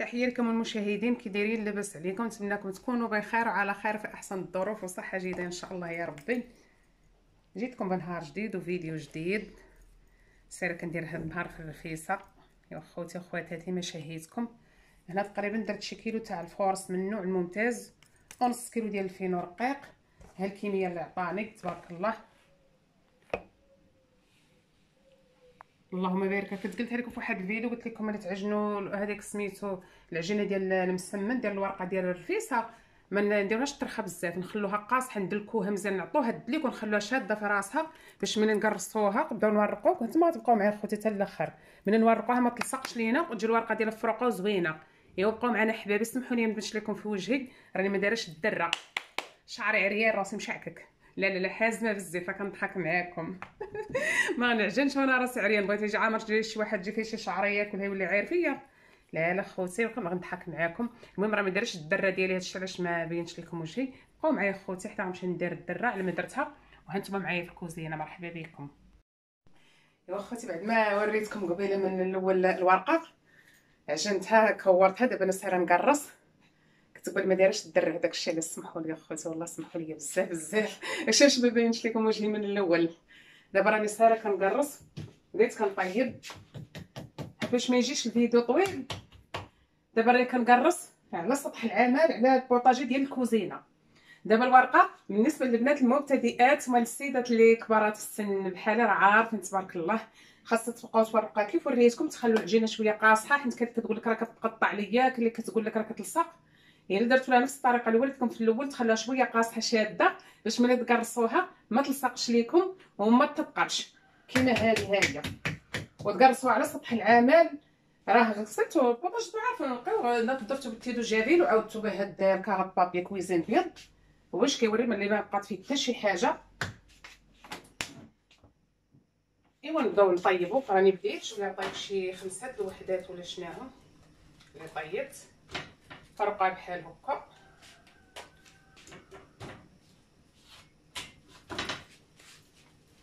تحيه لكم المشاهدين كي دايرين لاباس عليكم. نتمنىكم تكونوا بخير وعلى خير في أحسن الظروف وصحة جيدة إن شاء الله يا ربي. جيتكم بنهار جديد وفيديو جديد. سير كندير هاد النهار في الرفيسه يا خوتي وخواتاتي مشاهيتكم هنا تقريبا درت شي كيلو تاع ال force من النوع الممتاز. ونص كيلو ديال الفينو رقيق. ها الكميه اللي عطاني تبارك الله. اللهم بارك. كنت قلت لكم في واحد الفيديو قلت لكم الا تعجنوا هذاك سميتو العجينة ديال المسمن ديال الورقة ديال الرفيسة. ما نديروهاش طرخه بزاف نخلوها قاصحة ندلكوها مزيان نعطوها الدليك ونخلوها شادة في راسها باش ملي نقرصوها نبداو نورقوك نتوما تبقاو معايا خوتي حتى الأخر. ملي نورقوها ما تلصقش لينا وتجي الورقة ديالها فروقه وزوينه ايوا بقاو معنا حبابي سمحوا لي نبش لكم في وجهي راني ما دايرش الدرة. شعري عريان راسي مشعكك. لا لا لا حازمه بزاف كنضحك معاكم. ما نعجنش وأنا راسي عريان بغيت يجي عامر تجي شي واحد تجي فيه شي شعرية ياكل يولي عاير فيا. لا لا خوتي غنضحك معاكم. المهم راه ما دارش الدرة ديالي هادشي علاش ما بينش لكم وجهي. بقاو معايا خوتي حتى غنمشي ندير الدرة على ما درتها. وهانتوما معايا في الكوزينة مرحبا بكم. ايوا خوتي بعد ما وريتكم قبيلة من الأول الورقة عجنتها كورتها دابا أنا سايره نقرص. كنت قبل ما دايرش الدر هذاك الشيء اللي سمحوا لي خوتي والله سمحوا لي بزاف بزاف. علاش ما بينش لكم وجهي من الأول؟ دابا راني سايره كنقرص بديت كنطيب. باش ما يجيش الفيديو طويل دابا راني كنقرص على سطح العمل على البوطاجي ديال الكوزينة. دابا الورقة بالنسبة للبنات المبتدئات وما السيدات اللي كبارات السن بحالي راه عارفين تبارك الله. خاصها تبقاو تورقها كيف وريتكم تخلوا العجينة شوية قاصحة. حيت كتقول لك راه كتقطع ليا اللي كتقول لك راه كتلصق يعني درت لها نفس الطريقة اللي وريتكم في الأول تخلوها شوية قاصحة شادة باش ملي تقرصوها ما تلصقش ليكم وما تطقرش كيما هذه هي وتقرصوها على سطح العمل راه غسلتو باش تعرفوا نلقاو درتو بالتيدو جافيل وعاودتو بهاد الكارط papier cuisine بيض. واش كيوري ملي ما بقات فيه حتى شي حاجة. إيوا نبداو نطيبو. راني بديت شوية طيب شي خمسة الوحدات ولا شناهم. اللي طيبت فرقة بحال هكا.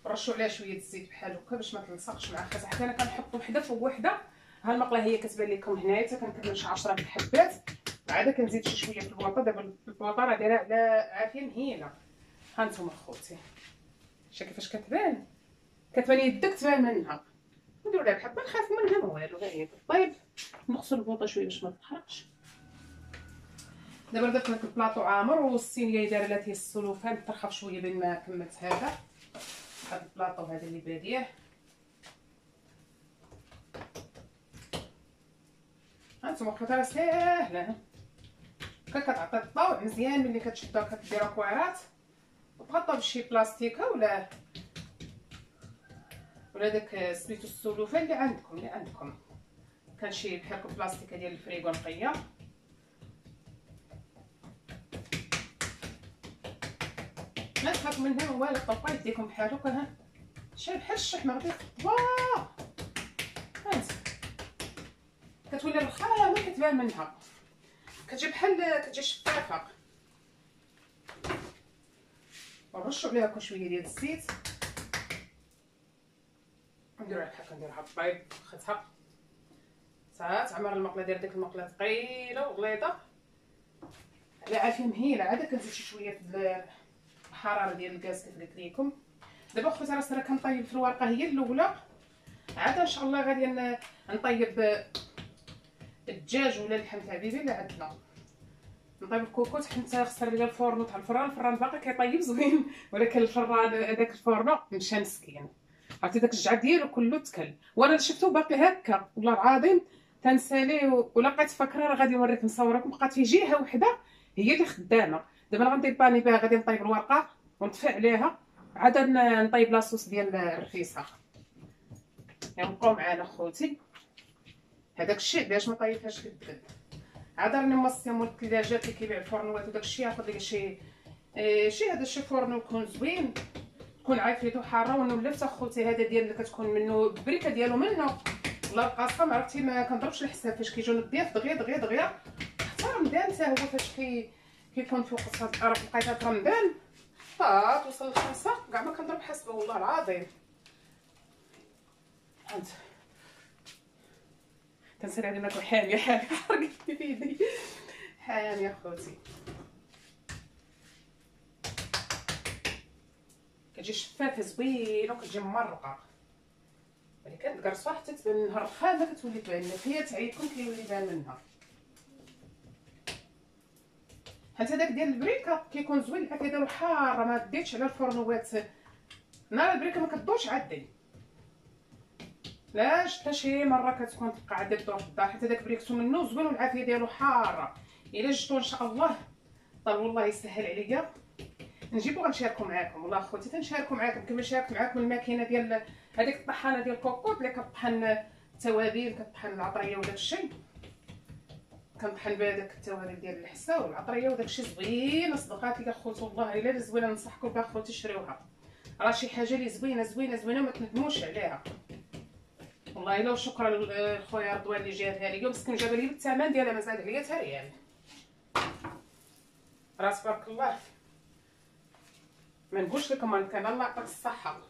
رشوا عليها شوية الزيت بحال هكا باش ما تلصقش مع خاص حتى أنا كنحط وحدة فوق وحدة. ها المقله هي كتبان لكم هنايا حتى كنكمل شي 10 الحبات عاد كنزيد شي شوية في البواطه دابا البواطه راه دايرة على عافية مهيله ها نتوما خوتي. شتي كيفاش كتبان؟ كتبان يدك تبان منها. نديرو لها بحال نخاف منها ما والو غير. طيب نغسل البواطه شوية باش ما تحرقش دابا درت لك البلاطو عامر والصينيه دايرة لها السلوفان ترخف شوية بين ما كملت هذا. هذا البلاطو هذا اللي بادية. هانتوما راه ساهلة. كتعطي الضوء مزيان ملي كتشدوها كديروا كويرات وتغطوا بشي بلاستيكة ولا ولا داك سميتو السلوفان اللي عندكم اللي عندكم. كان شي بحال بلاستيكة ديال الفريغو نقية. ما تخاف منها والو طلقوا يديكم بحال هكا ها؟ شي بحال الشحمه غادي واه هانت. كتولي رخامه كتبان منها. كتجي بحال كتجي شفافة. ونرشوا عليها شوية ديال الزيت. نديرو بحال هكا نديرها طيب خدها ساعات عمر المقلة دير ديك المقلة ثقيلة وغليظه على عافية مهيلة عاد كنزيد شي شوية في الحراره ديال الغاز كيف قلت لكم دابا خوتي راه راه كنطيب في الورقة هي الأولى. عاد إن شاء الله غادي نطيب الدجاج ولا اللحم تاع بيبي اللي عندنا. نطيب الكوكوط حيت خسر ليا الفورنو تاع الفران الفران باقي كيطيب زوين ولكن الفران هذاك الفورنو مشى مسكين. عرفتي داك الجعد ديالو كله تكل. وأنا شفتو باقي هكا والله العظيم تنسالي ولقيت فكره راه غادي نوريك نصوركم. بقات في جهة وحدة هي اللي خدامة. دابا أنا غندير باني بها غادي نطيب الورقة. ونطفي عليها. عاد نطيب la sauce ديال الرفيسه يعني بقاو معانا خوتي. هذاك الشيء باش ما طيبهاش كدب عاد راني موصيه مول الثلاجات اللي كيبيع الفرنوات وداك الشيء ياخذ لي شي إيه شي هذا الشي فرن يكون زوين تكون عافيته حارة ونولف اخوتي هذا ديال اللي كتكون منه البريكة ديالو منه. والله القسم عرفتي ما كنضربش الحساب فاش كيجيو الضياف دغيا دغيا دغيا. حتى رمضان حتى هو فاش كي كيكون فوق هاد الأرض لقيتها رمضان آه توصل لخمسة كاع ما كنضرب حسبه والله العظيم. هانت تنسى علي ناكل حاميه حاميه حرقت في يدي. حاميه خوتي. كتجي شفافه زوينه وكتجي مرقة. ملي كتقرصوها حتى تبان منها الرخامة كتولي تبان هي تعيكم كيولي بان منها. حتى داك ديال البريكه كيكون زوين بحال كيديرو حاره ما ديتش على الفرنوات نهار البريكه ما كدورش عادي لا حتى شي مره كتكون تبقى عادي تدور في الدار حتى داك بريكتو منو زوين والعافيه ديالو حاره الا جبتو ان شاء الله طال والله يسهل عليا نجيبو غنشاركو معاكم والله اخوتي تنشاركو معاكم كما شاركت معاكم الماكينه ديال هذيك الطحانه ديال كوكوط اللي كطحن التوابل كطحن العطريه وداك الشيء كنطحن بها داك التوابل ديال الحسا والعطرية وداك الشيء زوين اصدقاتي يا خوتي والله إلا زوينة ننصحكم بها خوتي شريوها. راه شي حاجة اللي زوينة زوينة زوينة ما تندموش عليها. والله إلا وشكرا لخويا رضوان اللي جابها لي مسكين جاب لي الثمن ديالها مازال عليا حتى ريال راس تبارك الله. ما نقولش لكم كان الله يعطيك الصحة.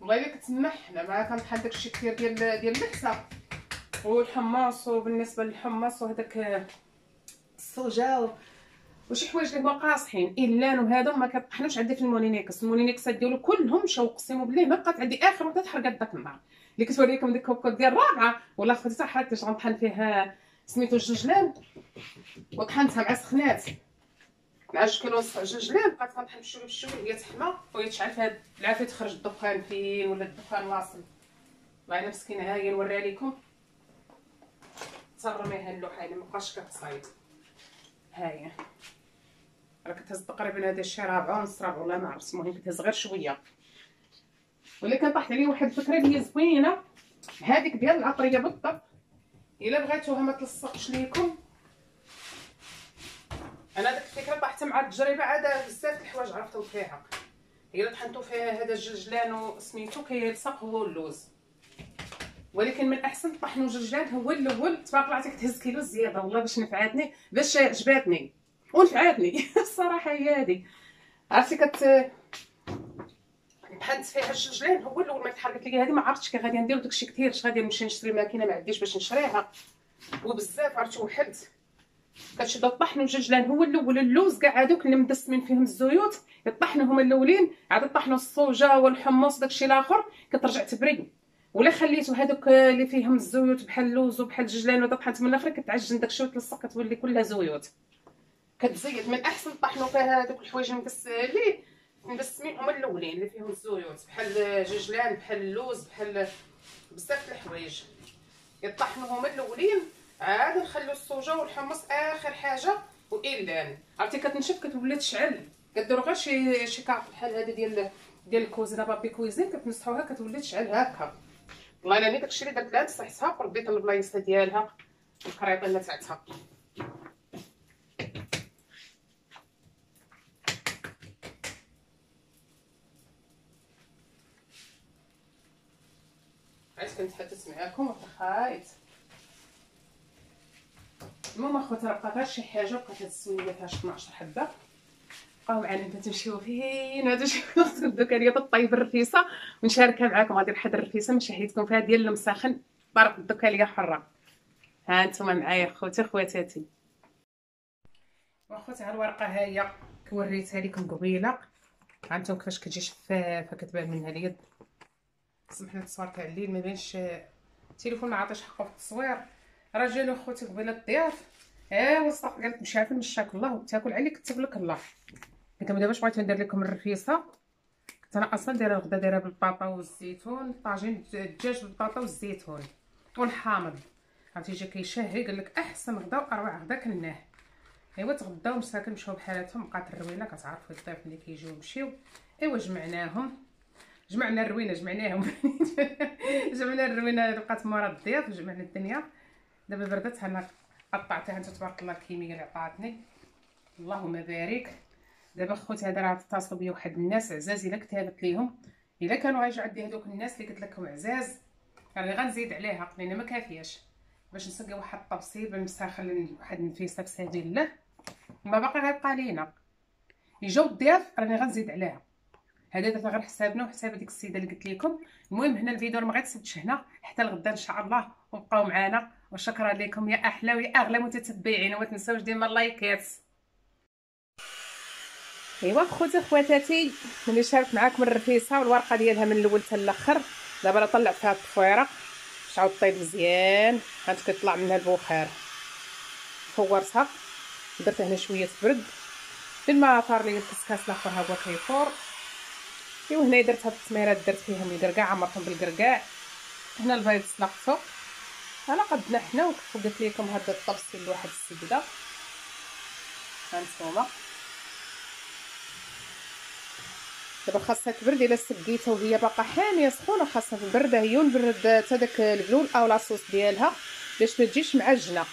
والله إلا كتسمح حنا ما كنطحن داكشي كثير ديال ديال الحسا والحماص وبالنسبة للحمص وهداك الصوجا وشي حوايج اللي هما قاصحين. الا وهذا ما كطحنوش عندي في المولينيكس المولينيكس ديالو كلهم مشاو اقسم بالله ما بقات عندي آخر وحدة تحرقت داك النار اللي كتوريكم ديك الكوكوط ديال الرابعة والله خوتي حتى حركت غنطحن فيها سميتو الجوجلان وطحنتها مع سخنات. مع جوج كيلو ونص جوجلان بقات غنطحن بشويه بشويه هي تحمى. وهي تشعل فيها العافية تخرج الدخان فين ولا الدخان واصل. إلا مسكينة ها نوريها لكم ترميها اللوحه الا مابقاش كتصايد ها هي راه كتهز تقريبا هذا الشيء رابعه ونص رابعه ولا ما عرفت المهم كتهز غير شوية. ولكن طاحت عليا واحد الفكرة اللي زوينة. هذيك ديال العطريه بالضبط. إلا بغيتوها ما تلصقش ليكم. أنا ديك الفكرة طاحت مع التجربة عاد بزاف الحوايج عرفتهم فيها الا طحنتو فيها هذا الجلجلان وسميتو كيلصق هو اللوز. ولكن من أحسن طحن وجلجلان هو الأول. تبارك الله عطيك تهز كيلو زيادة والله باش نفعاتني باش عجباتني. ونفعاتني. الصراحة هي هذه. عرفتي كت طحنت فيها الجلجلان هو الأول ما تحركت لي هذه ما عرفتش كي غادي ندير داكشي كثير اش غادي نمشي نشري ماكينة ما عنديش باش نشريها. وبزاف عرفتي وحلت. كتشد الطحن والجلجلان هو الأول اللوز كاع هذوك اللي مدسمين فيهم الزيوت. يطحنوا هما الأولين عاد طحنوا الصوجا والحمص داكشي الآخر كترجع تبري. ولا خليتو هذوك اللي فيهم الزيوت بحال اللوز وبحال الجلجلان وطحنت من الآخر كتعجن داكشي وتلصق كتولي كلها زيوت. كتزيد من أحسن طحنوا فيها هذوك الحوايج مدسلين مدسمين هما الأولين اللي فيهم الزيوت بحال الجلجلان بحال اللوز بحال بزاف الحوايج. يطحنوا هما الأولين عاد نخلو الصوجا والحمص آخر حاجة وإلا. عرفتي كتنشف كتولي تشعل. كديروا غير شي شي كاع بحال هذا ديال ديال الكوزينة بابي كويزين كتمسحوها كتولي تشعل هكا. والله الا داكشي اللي درت لها تصحتها ورديت البلايصة ديالها الخريطه تاعتها عرفت كنتحدث معاكم وتخايت المهم أخوتي راه بقى غير شي حاجة بقات هاد السويله فيها 12 حبة. بقاو معنا تمشيو فين هادو شي دوك هي طيب الرفيسه ونشاركها معاكم غادي نحضر الرفيسه نشهيتكم فيها ديال المساخن دوكا ليا حرة. ها أنتم معايا خوتي خواتاتي واخوتي ها الورقة ها هي كوريتها لكم قبيلة. هانتوما كيفاش كتجي شفافه كتبان منها اليد. سمحنا التصوير تاع الليل ما بينش التليفون ما عطاش حقه في التصوير. راه جاني خوتي قبيلة الضياف. ايوا صح قالت مشى في المشاك الله تاكل عليك كتب لك الله. قلت دابا بغيت ندير لكم الرفيسه كنت أنا أصلا دايره الغدا دايره بالبطاطا والزيتون طاجين الدجاج بالبطاطا والزيتون والحامض. عرفتي جا كيشهي قال لك أحسن غدا وأروع غدا كلناه أيوا تغداو مساكن مشاو بحالاتهم بقات الروينة كتعرفوا الضيف اللي كيجيو يمشيو أيوا جمعناهم. جمعنا الروينة جمعناهم. جمعنا الروينة بقات مورا الضياف جمعنا الدنيا. دابا بردت أنا قطعتها انت تبارك الله الكميه اللي عطاتني. اللهم بارك. دابا خوتي هذا راه اتصلوا بيا واحد الناس عزاز إلا كتبت ليهم إلا كانوا غيجوا عندي هذوك الناس اللي قلت لكم عزاز راني غنزيد عليها لأن ما كافياش. باش نسقي واحد الطبسيل بالمساخن واحد النفيسه بسبيل الله ما باقي غيبقى لينا. يجاو الضياف راني غنزيد عليها. هذا درت غير حسابنا وحساب ديك السيده اللي قلت لكم. المهم هنا الفيديو ما غيتسدش هنا حتى الغدا إن شاء الله. وبقاو معنا. وشكرا لكم يا أحلى ويا أغلى متتبعين وما تنساوش ديما اللايكات ايوا خوتي خواتاتي ملي شاركت معاكم الرفيسه والورقة ديالها من الأول حتى الأخر. دابا راه طلعت فيها الطفيره باش عاود طيب مزيان. هانت كيطلع منها البخار. فورتها. درت هنا شوية برد. بالما طار لي الكسكاس الأخر ها هو كيفور ايوا هنا درت هاد التميرات درت فيهم الكركاع عمرتهم بالكركاع هنا البيض سلقته أنا قدنا حنا وكيف قلت لكم الطبس لواحد السيده هانتوما دابا خاصها تبرد إلا سقيتها وهي باقا حامية سخونة خاصها تبرد هي ونبرد حتى داك البلول أو لاصوص ديالها باش ما تجيش معجنه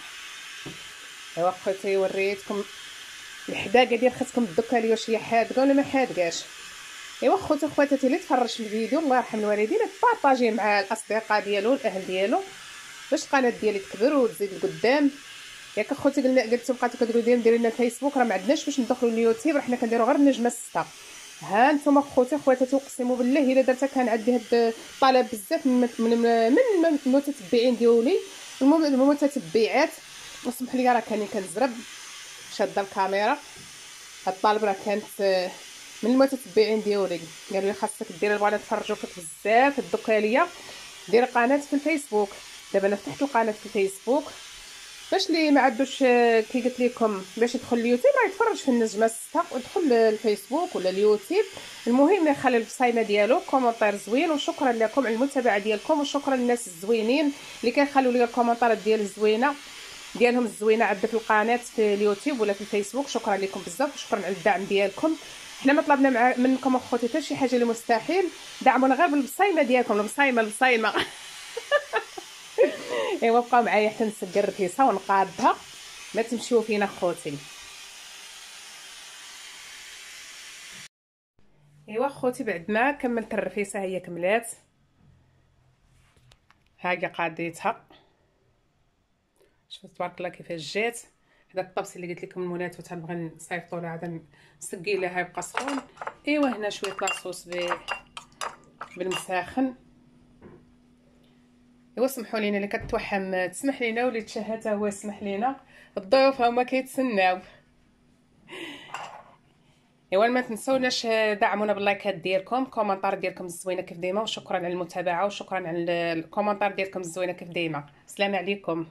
أيوا خوتي وريتكم الحداقة ديال خاصكم تدكا لي واش هي حادقه ولا ما حادقاش. أيوا خوتي خواتاتي اللي تفرج الفيديو الله يرحم الوالدين بارطاجيه مع الأصدقاء ديالو الأهل ديالو باش القناه ديالي تكبر وتزيد لقدام. ياك أخوتي قلنا قلتو بقاتو كتقولوا ديما ديروا لنا الفيسبوك راه ما عندناش باش ندخلوا اليوتيوب راه حنا كنديروا غير النجمة الستة. ها نتوما خوتي خواتاتي اقسم بالله إلا درتها كان عندي هاد الطلب بزاف من من من المتتبعين ديالي المتتبعات وسمح لي راه كاني كنزرب شادة الكاميرا. هاد الطالب راه كانت من المتتبعين ديالي قالوا لي خاصك ديري بغينا نتفرجوا فيك بزاف دوكا ليا ديري قناة في الفيسبوك. دابا أنا فتحت القناة في الفيسبوك. باش اللي ما عندوش كي قلت لكم باش يدخل اليوتيوب راه يتفرج في النجمة الستا ودخل الفيسبوك ولا اليوتيوب. المهم يخلي البصيمة ديالو commentaire زوين وشكرا لكم على المتابعة ديالكم وشكرا للناس الزوينين اللي كيخلوا لي الكومونتيرات ديال الزوينة ديالهم الزوينة عندها في القناة في اليوتيوب ولا في الفيسبوك. شكرا لكم بزاف وشكرا على الدعم ديالكم. حنا ما طلبنا منكم أخوتي حتى شي حاجة اللي مستحيل. دعمونا غير بالبصيمه ديالكم البصيمة البصيمة. ايوا بقاو معايا حتى نسقر الرفيسه ونقادها ما تمشيو فينا خوتي. إيوا خوتي بعد ما كملت الرفيسة هي كملات. هاكي قاديتها. شوفوا تبارك الله كيفاش جات. هذا الطبس اللي قلت لكم المولات وتنبغي نصيفطو لها عاد نسقي لها يبقى سخون إيوا هنا شوية لاصوص بالمساخن. ايوا سمحوا لينا اللي كتوحم تسمح لينا واللي تشهى هو يسمح لينا. الضيوف هما كيتسناو. ايوا ما تنسوناش دعمونا باللايكات ديالكم commentaire ديالكم الزوينة كيف ديما وشكرا على المتابعة وشكرا على ال commentaire ديالكم الزوينة كيف ديما السلام عليكم.